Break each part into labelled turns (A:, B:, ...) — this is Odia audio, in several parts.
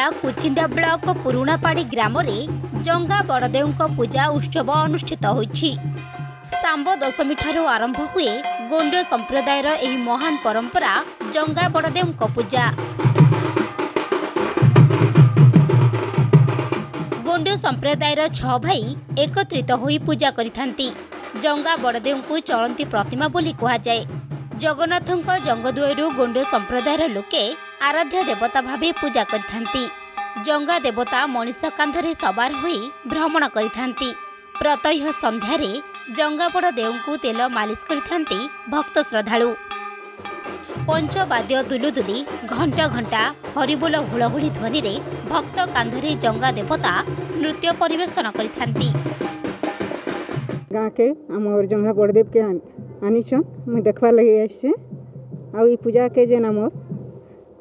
A: ଜିଲ୍ଲା କୁଚିଣ୍ଡା ବ୍ଲକ ପୁରୁଣାପାଡ଼ି ଗ୍ରାମରେ ଜଙ୍ଗା ବଡ଼ଦେଉଙ୍କ ପୂଜା ଉତ୍ସବ ଅନୁଷ୍ଠିତ ହୋଇଛି। ଶାମ୍ବ ଦଶମୀଠାରୁ ଆରମ୍ଭ ହୁଏ ଗୋଣ୍ଡ ସମ୍ପ୍ରଦାୟର ଏହି ମହାନ ପରମ୍ପରା ଜଙ୍ଗା ବଡ଼ଦେଉଙ୍କ ପୂଜା। ଗୋଣ୍ଡ ସମ୍ପ୍ରଦାୟର ଛଅ ଭାଇ ଏକତ୍ରିତ ହୋଇ ପୂଜା କରିଥାନ୍ତି। ଜଙ୍ଗା ବଡ଼ଦେଉଙ୍କୁ ଚଳନ୍ତି ପ୍ରତିମା ବୋଲି କୁହାଯାଏ। ଜଗନ୍ନାଥଙ୍କ ଜଙ୍ଗଦୁଆରୁ ଗୋଣ୍ଡ ସମ୍ପ୍ରଦାୟର ଲୋକେ ଆରାଧ୍ୟ ଦେବତା ଭାବେ ପୂଜା କରିଥାନ୍ତି। ଜଙ୍ଗା ଦେବତା ମଣିଷ କାନ୍ଧରେ ସବାର ହୋଇ ଭ୍ରମଣ କରିଥାନ୍ତି। ପ୍ରତ୍ୟହ ସନ୍ଧ୍ୟାରେ ଜଙ୍ଗାବଡ଼ ଦେଉଙ୍କୁ ତେଲ ମାଲିସ କରିଥାନ୍ତି ଭକ୍ତ ଶ୍ରଦ୍ଧାଳୁ। ପଞ୍ଚବାଦ୍ୟ ଦୁଲୁଦୁଲି ଘଣ୍ଟ ଘଣ୍ଟା ହରିବୋଲ ହୁଳହୁଳି ଧ୍ୱନିରେ ଭକ୍ତ କାନ୍ଧରେ ଜଙ୍ଗା ଦେବତା ନୃତ୍ୟ ପରିବେଷଣ କରିଥାନ୍ତି।
B: ଗାଁକେ ଆମର୍ ଜଙ୍ଘା ବଡ଼ଦେବକେ ଆନିଛନ୍। ମୁଇଁ ଦେଖ୍ବାର୍ ଲାଗି ଆସିଛେ ଆଉ ଇ ପୂଜାକେ ଯେନ୍ ଆମର୍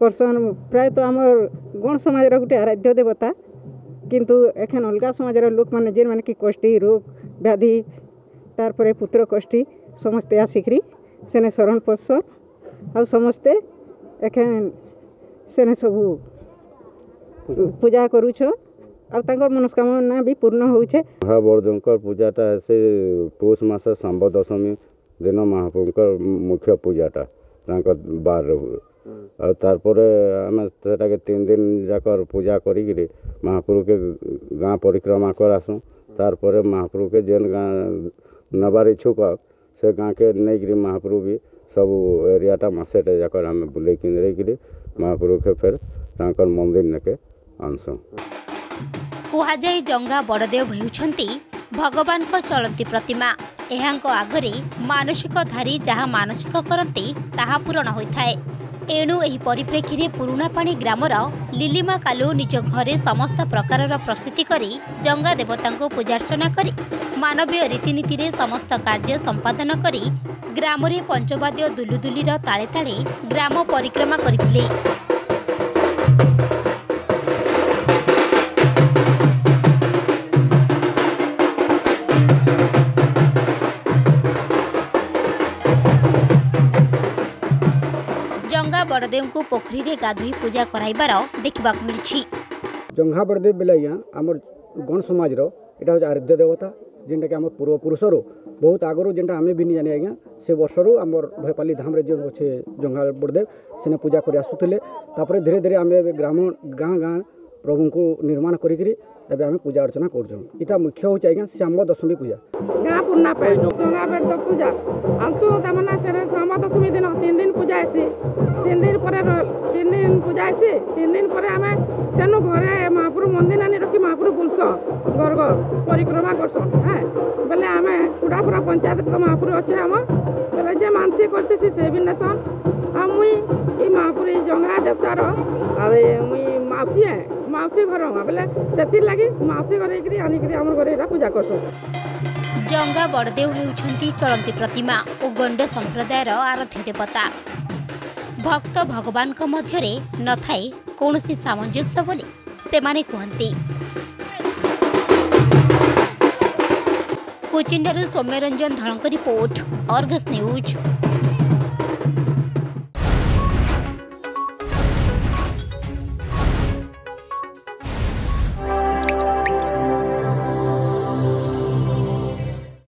B: କରସନ୍ ପ୍ରାୟତଃ ଆମର୍ ଗଣ ସମାଜର ଗୋଟେ ଆରାଧ୍ୟ ଦେବତା କିନ୍ତୁ ଏଖେନ୍ ଅଲଗା ସମାଜର ଲୋକମାନେ ଯେନ୍ମାନେ କି କଷ୍ଟି ରୋଗ ବ୍ୟାଧି ତାର୍ପରେ ପୁତ୍ର କଷ୍ଟି ସମସ୍ତେ ଆସିକିରି ସେନେ ଶରଣ ପଶନ୍ ଆଉ ସମସ୍ତେ ଏଖେନ୍ ସେନେ ସବୁ ପୂଜା କରୁଛନ୍ ଆଉ ତାଙ୍କର ମନସ୍କାମନା ବି ପୂର୍ଣ୍ଣ ହଉଛେ
C: ମହାବଳଦେବଙ୍କର ପୂଜାଟା ସେ ପୌଷ ମାସ ଶାମ୍ବ ଦଶମୀ ଦିନ ମହାପ୍ରଭୁଙ୍କର ମୁଖ୍ୟ ପୂଜାଟା ତାଙ୍କ ବାରରେ ହୁଏ ଆଉ ତାର୍ପରେ ଆମେ ସେଟାକେ ତିନ୍ ଦିନ୍ ଯାକର ପୂଜା କରିକିରି ମହାପ୍ରଭୁକେ ଗାଁ ପରିକ୍ରମା କରାସୁଁ ତାର୍ପରେ ମହାପ୍ରଭୁକେ ଯେନ୍ ଗାଁ ନେବାର୍ ଇଚ୍ଛୁକ ସେ ଗାଁକେ ନେଇକିରି ମହାପ୍ରଭୁ ବି ସବୁ ଏରିଆଟା ମାସେଟେ ଯାକର ଆମେ ବୁଲେଇ କିନ୍ଦ୍ରେଇକିରି ମହାପ୍ରଭୁକେ ଫେର୍ ତାଙ୍କର ମନ୍ଦିର ନେକେ ଆନସୁଁ
A: କୁହାଯାଏ ଜଙ୍ଗା ବଡ଼ଦେବ ହେଉଛନ୍ତି ଭଗବାନଙ୍କ ଚଳନ୍ତି ପ୍ରତିମା। ଏହାଙ୍କ ଆଗରେ ମାନସିକଧାରୀ ଯାହା ମାନସିକ କରନ୍ତି ତାହା ପୂରଣ ହୋଇଥାଏ। ଏଣୁ ଏହି ପରିପ୍ରେକ୍ଷୀରେ ପୁରୁଣାପାଣି ଗ୍ରାମର ଲିଲିମା କାଲୁ ନିଜ ଘରେ ସମସ୍ତ ପ୍ରକାରର ପ୍ରସ୍ତୁତି କରି ଜଙ୍ଗା ଦେବତାଙ୍କୁ ପୂଜାର୍ଚ୍ଚନା କରି ମାନବୀୟ ରୀତିନୀତିରେ ସମସ୍ତ କାର୍ଯ୍ୟ ସମ୍ପାଦନ କରି ଗ୍ରାମରେ ପଞ୍ଚବାଦ୍ୟ ଦୁଲୁଦୁଲିର ତାଳେ ତାଳେ ଗ୍ରାମ ପରିକ୍ରମା କରିଥିଲେ। ଜଙ୍ଗା ବଡ଼ଦେଉଙ୍କୁ ପୋଖରୀରେ ଗାଧୋଇ ପୂଜା କରାଇବାର ଦେଖିବାକୁ ମିଳିଛି।
D: ଜଙ୍ଘା ବଡ଼ଦେବ ବେଲେ ଆଜ୍ଞା ଆମର ଗଣ ସମାଜର ଏଇଟା ହେଉଛି ଆରାଧ୍ୟ ଦେବତା ଯେନ୍ଟାକି ଆମ ପୂର୍ବପୁରୁଷରୁ ବହୁତ ଆଗରୁ ଯେନ୍ଟା ଆମେ ବି ନି ଜାନି ଆଜ୍ଞା ସେ ବର୍ଷରୁ ଆମର ଭୟପାଲି ଧାମରେ ଯେଉଁ ଅଛେ ଜଙ୍ଘା ବଡ଼ଦେବ ସେନେ ପୂଜା କରି ଆସୁଥିଲେ। ତାପରେ ଧୀରେ ଧୀରେ ଆମେ ଏବେ ଗ୍ରାମ ଗାଁ ଗାଁ ପ୍ରଭୁଙ୍କୁ ନିର୍ମାଣ କରିକିରି ଏବେ ଆମେ ପୂଜା ଅର୍ଚ୍ଚନା କରୁଛୁଁ। ଏଇଟା ମୁଖ୍ୟ ହେଉଛି ଆଜ୍ଞା ଶ୍ୟାମ ଦଶମୀ ପୂଜା।
E: ଗାଁ ପୂର୍ଣ୍ଣା ପାଇଁ ଜଙ୍ଗା ବେଟ ତ ପୂଜା। ଆନସୁ ତାମାନେ ସେନେ ସମ ଦଶମୀ ଦିନ ତିନ୍ ଦିନ ପୂଜା ହେସି। ତିନ୍ ଦିନ ପରେ ତିନ୍ ଦିନ ପୂଜା ହେସି। ତିନ୍ ଦିନ ପରେ ଆମେ ସେନୁ ଘରେ ମହାପୁର ମନ୍ଦିର ଆନି ରଖି ମହାପୁର ବୁଲସନ୍ ଘର ଘର ପରିକ୍ରମା କରସନ୍ হ্যাঁ ବେଲେ ଆମେ କୁଡ଼ା ପୁରା ପଞ୍ଚାୟତ ତ ମହାପୁର ଅଛେ ଆମର। ବେଲେ ଯେ ମାନସି କରିଥିସି ସେ ବି ନେସନ୍। ଆଉ ମୁଇଁ ଇ ମହାପୁର ଇ ଜଙ୍ଗା ଦେବତାର ଆଉ ଏ ମୁଇଁ ମାଉସୀ ହେ ମାଉସୀ ଘର ବେଲେ ସେଥିର୍ ଲାଗି ମାଉସୀ ଘରେ ହେଇକିରି ଆନିକିରି ଆମର ଘରେ ଏଇଟା ପୂଜା କରସନ୍।
A: ଜଙ୍ଗା ବଡ଼ଦେଉ ହେଉଛନ୍ତି ଚଳନ୍ତି ପ୍ରତିମା ଓ ଗଣ୍ଡ ସମ୍ପ୍ରଦାୟର ଆରାଧ୍ୟ ଦେବତା। ଭକ୍ତ ଭଗବାନଙ୍କ ମଧ୍ୟରେ ନଥାଏ କୌଣସି ସାମଞ୍ଜସ୍ୟ ବୋଲି ସେମାନେ କୁହନ୍ତି। କୁଚିଣ୍ଡାରୁ ସୌମ୍ୟରଞ୍ଜନ ଧଳଙ୍କ ରିପୋର୍ଟ ଅର୍ଗସ୍ ନ୍ୟୁଜ୍।